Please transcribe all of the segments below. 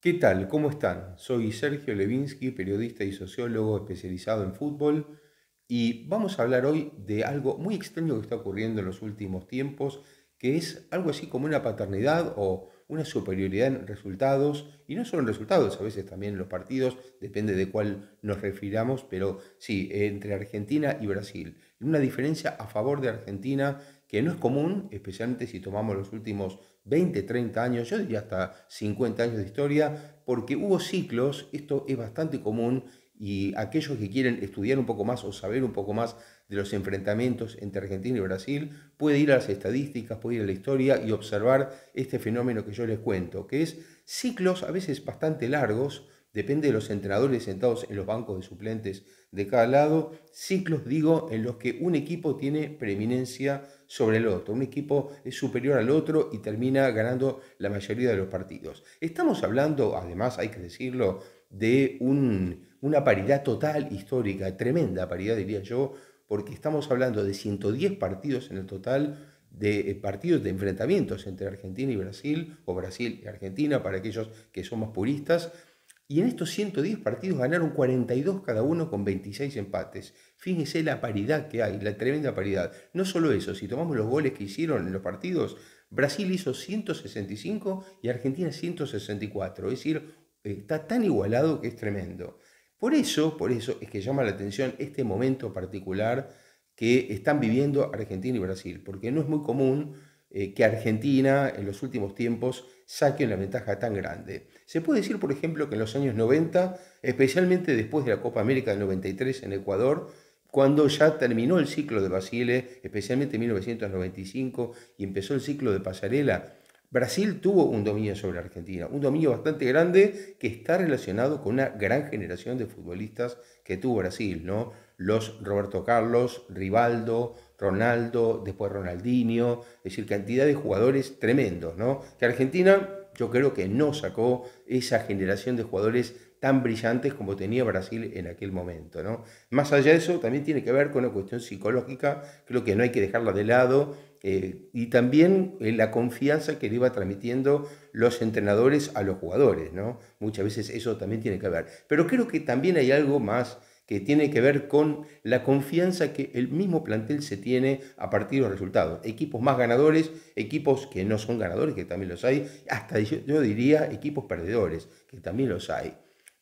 ¿Qué tal? ¿Cómo están? Soy Sergio Levinsky, periodista y sociólogo especializado en fútbol y vamos a hablar hoy de algo muy extraño que está ocurriendo en los últimos tiempos, que es algo así como una paternidad o una superioridad en resultados, y no solo en resultados, a veces también en los partidos, depende de cuál nos refiramos, pero sí, entre Argentina y Brasil. Una diferencia a favor de Argentina que no es común, especialmente si tomamos los últimos 20, 30 años, yo diría hasta 50 años de historia, porque hubo ciclos, esto es bastante común, y aquellos que quieren estudiar un poco más o saber un poco más de los enfrentamientos entre Argentina y Brasil, puede ir a las estadísticas, puede ir a la historia y observar este fenómeno que yo les cuento, que es ciclos a veces bastante largos, depende de los entrenadores sentados en los bancos de suplentes de cada lado, ciclos digo en los que un equipo tiene preeminencia sobre el otro, un equipo es superior al otro y termina ganando la mayoría de los partidos. Estamos hablando, además hay que decirlo, de una paridad total histórica, tremenda paridad diría yo, porque estamos hablando de 110 partidos en el total de eh, partidos de enfrentamientos entre Argentina y Brasil, o Brasil y Argentina, para aquellos que somos puristas, y en estos 110 partidos ganaron 42 cada uno con 26 empates. Fíjense la paridad que hay, la tremenda paridad. No solo eso, si tomamos los goles que hicieron en los partidos, Brasil hizo 165 y Argentina 164. Es decir, está tan igualado que es tremendo. Por eso, por eso es que llama la atención este momento particular que están viviendo Argentina y Brasil, porque no es muy común eh, que Argentina en los últimos tiempos saque una ventaja tan grande. Se puede decir, por ejemplo, que en los años 90, especialmente después de la Copa América del 93 en Ecuador, cuando ya terminó el ciclo de Basile, especialmente en 1995, y empezó el ciclo de Pasarela, Brasil tuvo un dominio sobre Argentina, un dominio bastante grande que está relacionado con una gran generación de futbolistas que tuvo Brasil, ¿no? Los Roberto Carlos, Rivaldo, Ronaldo, después Ronaldinho, es decir, cantidad de jugadores tremendos, ¿no? Que Argentina yo creo que no sacó esa generación de jugadores tan brillantes como tenía Brasil en aquel momento, ¿no? Más allá de eso, también tiene que ver con una cuestión psicológica, creo que no hay que dejarla de lado, eh, y también eh, la confianza que le iba transmitiendo los entrenadores a los jugadores, ¿no? Muchas veces eso también tiene que ver. Pero creo que también hay algo más que tiene que ver con la confianza que el mismo plantel se tiene a partir de los resultados. Equipos más ganadores, equipos que no son ganadores, que también los hay, hasta yo, diría equipos perdedores, que también los hay.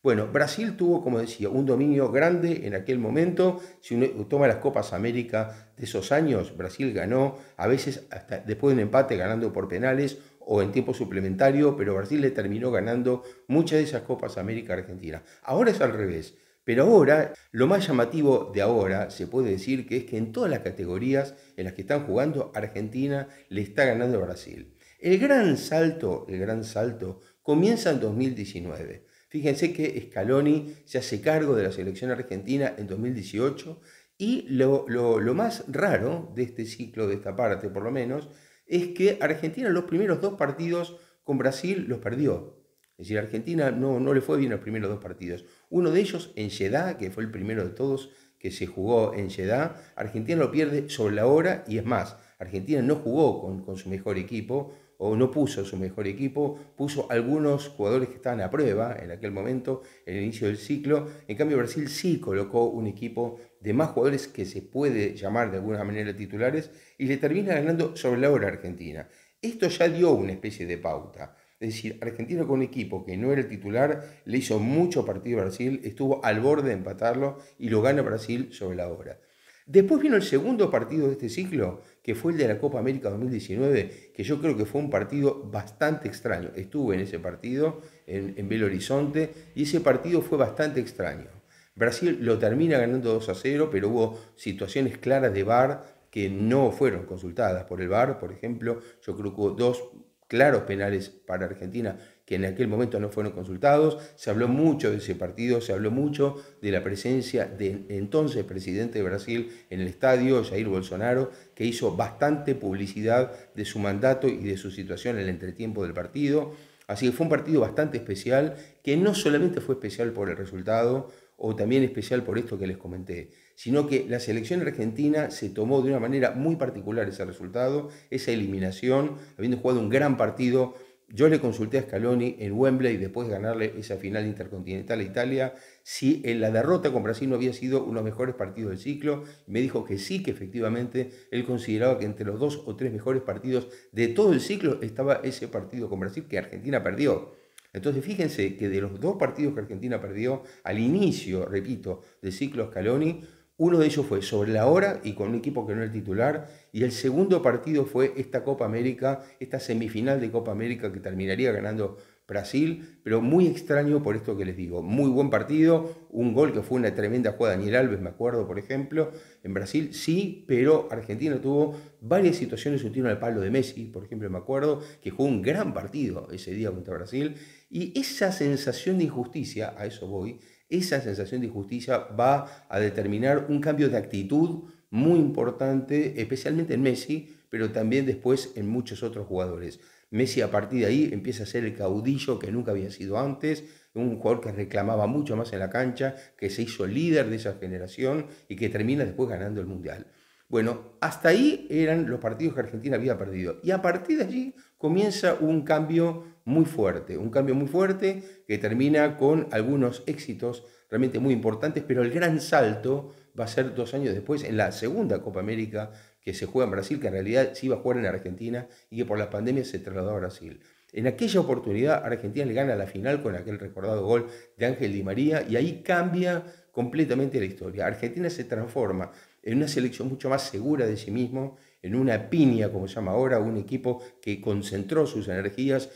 Bueno, Brasil tuvo, como decía, un dominio grande en aquel momento. Si uno toma las Copas América de esos años, Brasil ganó, a veces hasta después de un empate ganando por penales o en tiempo suplementario, pero Brasil le terminó ganando muchas de esas Copas América Argentina. Ahora es al revés. Pero ahora, lo más llamativo de ahora, se puede decir que es que en todas las categorías en las que están jugando, Argentina le está ganando a Brasil. El gran salto, el gran salto, comienza en 2019. Fíjense que Scaloni se hace cargo de la selección argentina en 2018 y lo, lo más raro de este ciclo, de esta parte por lo menos, es que Argentina los primeros dos partidos con Brasil los perdió. Es decir, Argentina no, no le fue bien los primeros dos partidos. Uno de ellos en Jeddah, que fue el primero de todos que se jugó en Jeddah, Argentina lo pierde sobre la hora y es más, Argentina no jugó con, con su mejor equipo o no puso su mejor equipo, puso algunos jugadores que estaban a prueba en aquel momento, en el inicio del ciclo. En cambio, Brasil sí colocó un equipo de más jugadores que se puede llamar de alguna manera titulares y le termina ganando sobre la hora a Argentina. Esto ya dio una especie de pauta. Es decir, Argentina con un equipo que no era el titular le hizo mucho partido a Brasil, estuvo al borde de empatarlo y lo gana Brasil sobre la hora. Después vino el segundo partido de este ciclo, que fue el de la Copa América 2019, que yo creo que fue un partido bastante extraño. Estuve en ese partido, en, en Belo Horizonte, y ese partido fue bastante extraño. Brasil lo termina ganando 2 a 0, pero hubo situaciones claras de VAR que no fueron consultadas por el VAR. Por ejemplo, yo creo que hubo dos claros penales para Argentina que en aquel momento no fueron consultados. Se habló mucho de ese partido, se habló mucho de la presencia del entonces presidente de Brasil en el estadio, Jair Bolsonaro, que hizo bastante publicidad de su mandato y de su situación en el entretiempo del partido. Así que fue un partido bastante especial, que no solamente fue especial por el resultado, o también especial por esto que les comenté, sino que la selección argentina se tomó de una manera muy particular ese resultado, esa eliminación, habiendo jugado un gran partido yo le consulté a Scaloni en Wembley después de ganarle esa final intercontinental a Italia si en la derrota con Brasil no había sido uno de los mejores partidos del ciclo. Me dijo que sí, que efectivamente él consideraba que entre los dos o tres mejores partidos de todo el ciclo estaba ese partido con Brasil que Argentina perdió. Entonces fíjense que de los dos partidos que Argentina perdió al inicio, repito, del ciclo Scaloni, uno de ellos fue sobre la hora y con un equipo que no era titular. Y el segundo partido fue esta Copa América, esta semifinal de Copa América que terminaría ganando Brasil, pero muy extraño por esto que les digo. Muy buen partido, un gol que fue una tremenda jugada. Daniel Alves, me acuerdo, por ejemplo. En Brasil sí, pero Argentina tuvo varias situaciones. Un tiro al palo de Messi, por ejemplo, me acuerdo, que jugó un gran partido ese día contra Brasil. Y esa sensación de injusticia, a eso voy, esa sensación de injusticia va a determinar un cambio de actitud muy importante, especialmente en Messi, pero también después en muchos otros jugadores. Messi a partir de ahí empieza a ser el caudillo que nunca había sido antes, un jugador que reclamaba mucho más en la cancha, que se hizo líder de esa generación y que termina después ganando el Mundial. Bueno, hasta ahí eran los partidos que Argentina había perdido. Y a partir de allí comienza un cambio muy fuerte, un cambio muy fuerte que termina con algunos éxitos realmente muy importantes, pero el gran salto va a ser dos años después en la segunda Copa América que se juega en Brasil, que en realidad se iba a jugar en Argentina y que por la pandemia se trasladó a Brasil. En aquella oportunidad Argentina le gana la final con aquel recordado gol de Ángel Di María y ahí cambia completamente la historia. Argentina se transforma en una selección mucho más segura de sí mismo, en una piña, como se llama ahora, un equipo que concentró sus energías,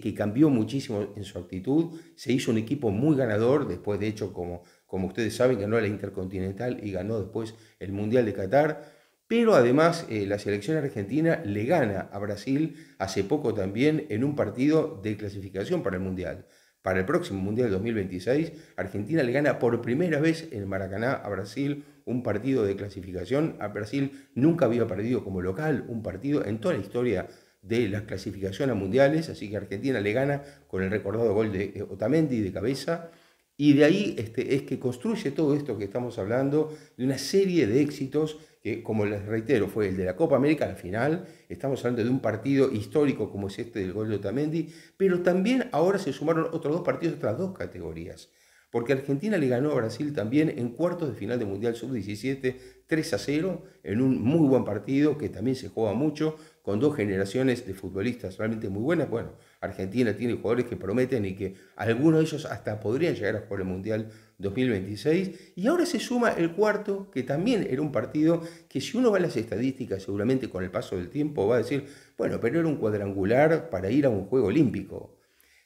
que, cambió muchísimo en su actitud, se hizo un equipo muy ganador, después de hecho, como, como ustedes saben, ganó la Intercontinental y ganó después el Mundial de Qatar, pero además eh, la selección argentina le gana a Brasil hace poco también en un partido de clasificación para el Mundial. Para el próximo Mundial 2026, Argentina le gana por primera vez en Maracaná a Brasil un partido de clasificación. A Brasil nunca había perdido como local un partido en toda la historia de la clasificación a mundiales, así que Argentina le gana con el recordado gol de eh, Otamendi de cabeza. Y de ahí este, es que construye todo esto que estamos hablando, de una serie de éxitos que, como les reitero, fue el de la Copa América, la final. Estamos hablando de un partido histórico como es este del gol de Otamendi, pero también ahora se sumaron otros dos partidos, otras dos categorías porque Argentina le ganó a Brasil también en cuartos de final de Mundial Sub-17 3 a 0, en un muy buen partido que también se juega mucho, con dos generaciones de futbolistas realmente muy buenas. Bueno, Argentina tiene jugadores que prometen y que algunos de ellos hasta podrían llegar a jugar el Mundial 2026. Y ahora se suma el cuarto, que también era un partido que si uno va a las estadísticas, seguramente con el paso del tiempo va a decir, bueno, pero era un cuadrangular para ir a un Juego Olímpico.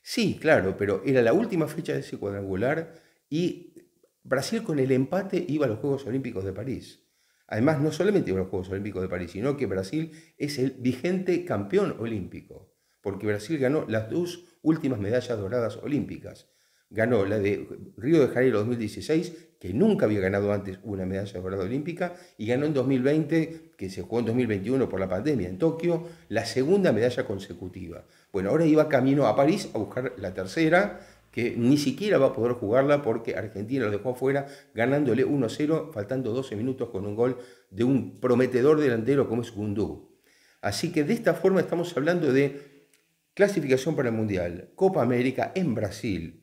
Sí, claro, pero era la última fecha de ese cuadrangular y Brasil con el empate iba a los Juegos Olímpicos de París. Además, no solamente a los Juegos Olímpicos de París, sino que Brasil es el vigente campeón olímpico, porque Brasil ganó las dos últimas medallas doradas olímpicas. Ganó la de Río de Janeiro 2016, que nunca había ganado antes una medalla dorada olímpica, y ganó en 2020, que se jugó en 2021 por la pandemia en Tokio, la segunda medalla consecutiva. Bueno, ahora iba camino a París a buscar la tercera, ni siquiera va a poder jugarla porque Argentina lo dejó afuera, ganándole 1-0, faltando 12 minutos con un gol de un prometedor delantero como es Gundú. Así que de esta forma estamos hablando de clasificación para el Mundial, Copa América en Brasil,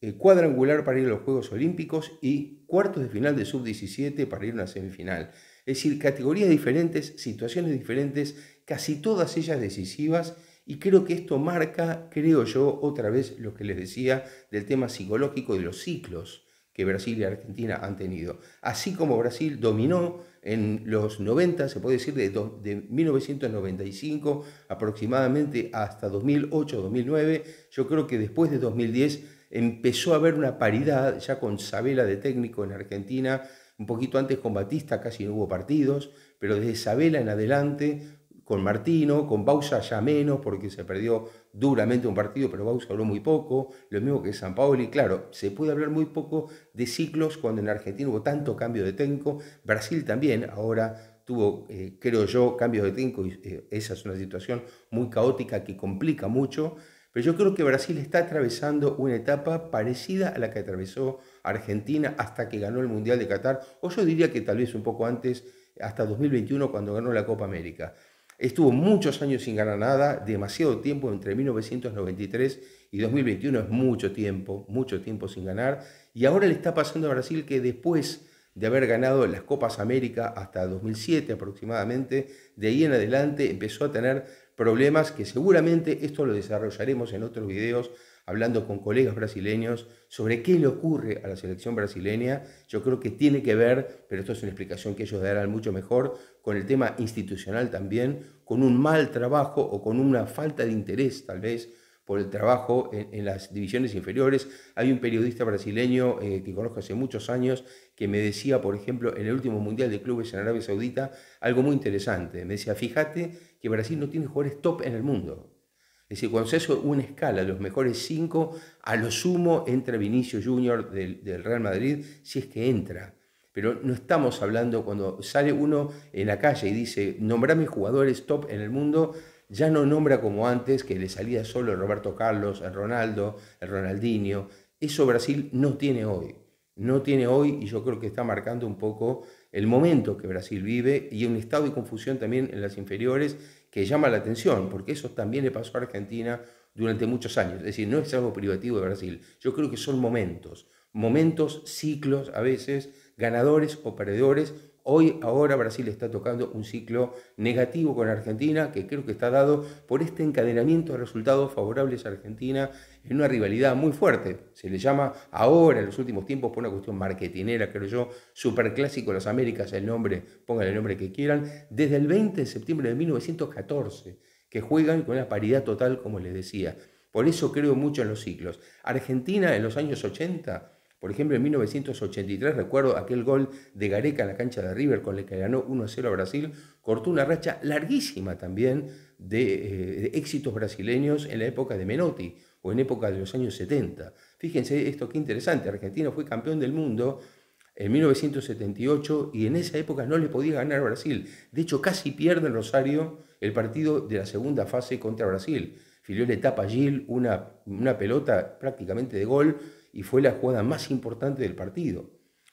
eh, cuadrangular para ir a los Juegos Olímpicos y cuartos de final de sub-17 para ir a una semifinal. Es decir, categorías diferentes, situaciones diferentes, casi todas ellas decisivas y creo que esto marca, creo yo, otra vez lo que les decía del tema psicológico de los ciclos que Brasil y Argentina han tenido. Así como Brasil dominó en los 90, se puede decir de, de 1995 aproximadamente hasta 2008-2009, yo creo que después de 2010 empezó a haber una paridad ya con Sabela de técnico en Argentina, un poquito antes con Batista casi no hubo partidos, pero desde Sabela en adelante con Martino, con Bausa ya menos, porque se perdió duramente un partido, pero Bausa habló muy poco, lo mismo que San Paoli. Claro, se puede hablar muy poco de ciclos cuando en Argentina hubo tanto cambio de técnico. Brasil también ahora tuvo, eh, creo yo, cambio de técnico y eh, esa es una situación muy caótica que complica mucho. Pero yo creo que Brasil está atravesando una etapa parecida a la que atravesó Argentina hasta que ganó el Mundial de Qatar, o yo diría que tal vez un poco antes, hasta 2021, cuando ganó la Copa América. Estuvo muchos años sin ganar nada, demasiado tiempo entre 1993 y 2021 es mucho tiempo, mucho tiempo sin ganar. Y ahora le está pasando a Brasil que después de haber ganado las Copas América hasta 2007 aproximadamente, de ahí en adelante empezó a tener problemas que seguramente esto lo desarrollaremos en otros videos hablando con colegas brasileños sobre qué le ocurre a la selección brasileña. Yo creo que tiene que ver, pero esto es una explicación que ellos darán mucho mejor, con el tema institucional también, con un mal trabajo o con una falta de interés tal vez por el trabajo en, las divisiones inferiores. Hay un periodista brasileño eh, que conozco hace muchos años que me decía, por ejemplo, en el último Mundial de Clubes en Arabia Saudita, algo muy interesante. Me decía, fíjate que Brasil no tiene jugadores top en el mundo. Es decir, cuando se hace una escala los mejores cinco, a lo sumo entra Vinicio Junior del, Real Madrid, si es que entra. Pero no estamos hablando cuando sale uno en la calle y dice, nombrame jugadores top en el mundo, ya no nombra como antes, que le salía solo el Roberto Carlos, el Ronaldo, el Ronaldinho. Eso Brasil no tiene hoy. No tiene hoy y yo creo que está marcando un poco el momento que Brasil vive y un estado de confusión también en las inferiores que llama la atención, porque eso también le pasó a Argentina durante muchos años. Es decir, no es algo privativo de Brasil. Yo creo que son momentos, momentos, ciclos a veces, ganadores o perdedores. Hoy, ahora Brasil está tocando un ciclo negativo con Argentina, que creo que está dado por este encadenamiento de resultados favorables a Argentina en una rivalidad muy fuerte. Se le llama ahora, en los últimos tiempos, por una cuestión marketinera, creo yo, superclásico Las Américas, el nombre, pongan el nombre que quieran, desde el 20 de septiembre de 1914, que juegan con una paridad total, como les decía. Por eso creo mucho en los ciclos. Argentina en los años 80, por ejemplo, en 1983, recuerdo aquel gol de Gareca en la cancha de River con el que ganó 1-0 a Brasil, cortó una racha larguísima también de, eh, de éxitos brasileños en la época de Menotti o en época de los años 70. Fíjense esto qué interesante, Argentina fue campeón del mundo en 1978 y en esa época no le podía ganar a Brasil. De hecho, casi pierde en Rosario el partido de la segunda fase contra Brasil. Filió le tapa Gil una, una pelota prácticamente de gol y fue la jugada más importante del partido.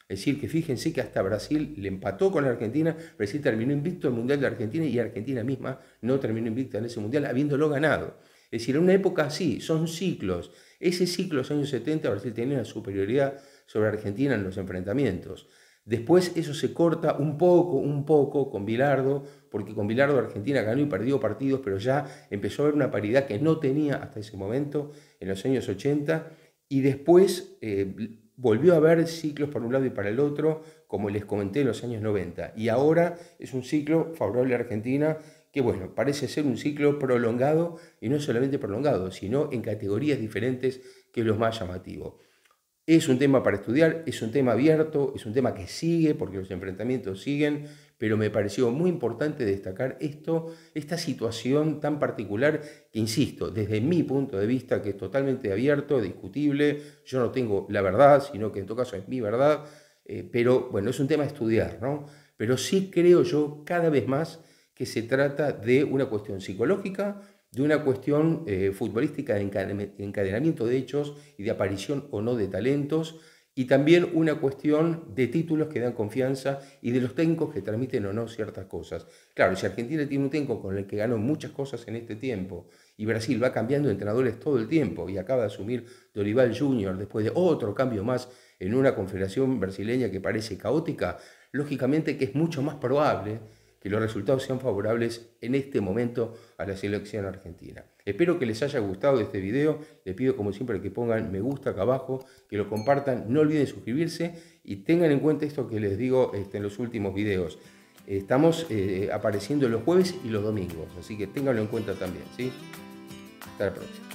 Es decir, que fíjense que hasta Brasil le empató con la Argentina, Brasil terminó invicto en el Mundial de Argentina y Argentina misma no terminó invicta en ese Mundial habiéndolo ganado. Es decir, en una época así, son ciclos. Ese ciclo, los años 70, Brasil tenía una superioridad sobre Argentina en los enfrentamientos. Después eso se corta un poco, un poco con Bilardo, porque con Bilardo Argentina ganó y perdió partidos, pero ya empezó a haber una paridad que no tenía hasta ese momento, en los años 80, y después eh, volvió a haber ciclos para un lado y para el otro, como les comenté en los años 90. Y ahora es un ciclo favorable a Argentina que bueno, parece ser un ciclo prolongado y no solamente prolongado, sino en categorías diferentes que es lo más llamativo. Es un tema para estudiar, es un tema abierto, es un tema que sigue porque los enfrentamientos siguen, pero me pareció muy importante destacar esto, esta situación tan particular que, insisto, desde mi punto de vista, que es totalmente abierto, discutible, yo no tengo la verdad, sino que en todo caso es mi verdad, eh, pero bueno, es un tema a estudiar, ¿no? Pero sí creo yo cada vez más que se trata de una cuestión psicológica, de una cuestión eh, futbolística de encadenamiento de hechos y de aparición o no de talentos, y también una cuestión de títulos que dan confianza y de los técnicos que transmiten o no ciertas cosas. Claro, si Argentina tiene un técnico con el que ganó muchas cosas en este tiempo y Brasil va cambiando entrenadores todo el tiempo y acaba de asumir Dorival Junior después de otro cambio más en una confederación brasileña que parece caótica, lógicamente que es mucho más probable que los resultados sean favorables en este momento a la selección argentina. Espero que les haya gustado este video, les pido como siempre que pongan me gusta acá abajo, que lo compartan, no olviden suscribirse y tengan en cuenta esto que les digo este, en los últimos videos. Estamos eh, apareciendo los jueves y los domingos, así que ténganlo en cuenta también. ¿sí? Hasta la próxima.